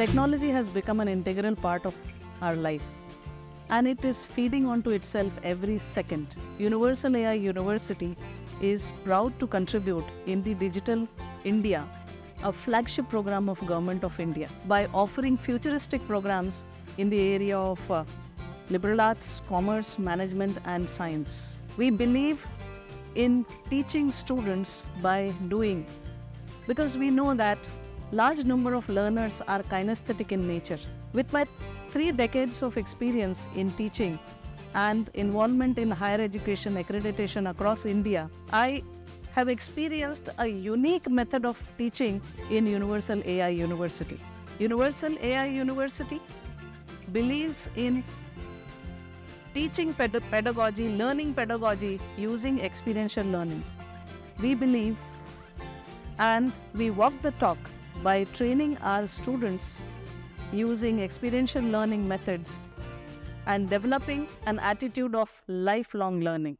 Technology has become an integral part of our life and it is feeding onto itself every second. Universal AI University is proud to contribute in the Digital India, a flagship program of Government of India, by offering futuristic programs in the area of uh, liberal arts, commerce, management and science. We believe in teaching students by doing because we know that large number of learners are kinesthetic in nature. With my three decades of experience in teaching and involvement in higher education accreditation across India, I have experienced a unique method of teaching in Universal AI University. Universal AI University believes in teaching ped- pedagogy, learning pedagogy using experiential learning. We believe and we walk the talk by training our students using experiential learning methods and developing an attitude of lifelong learning.